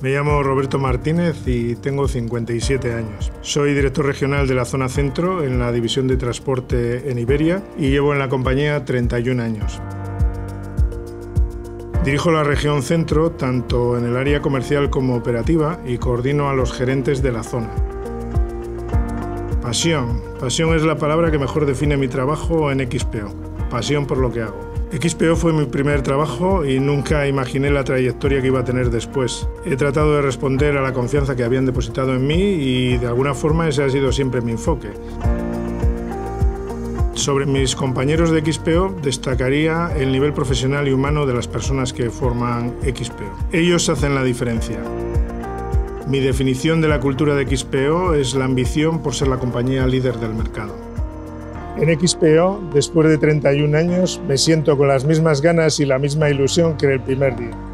Me llamo Roberto Martínez y tengo 57 años. Soy director regional de la zona centro en la división de transporte en Iberia y llevo en la compañía 31 años. Dirijo la región centro tanto en el área comercial como operativa y coordino a los gerentes de la zona. Pasión. Pasión es la palabra que mejor define mi trabajo en XPO. Pasión por lo que hago. XPO fue mi primer trabajo y nunca imaginé la trayectoria que iba a tener después. He tratado de responder a la confianza que habían depositado en mí y de alguna forma ese ha sido siempre mi enfoque. Sobre mis compañeros de XPO destacaría el nivel profesional y humano de las personas que forman XPO. Ellos hacen la diferencia. Mi definición de la cultura de XPO es la ambición por ser la compañía líder del mercado. En XPO, después de 31 años, me siento con las mismas ganas y la misma ilusión que el primer día.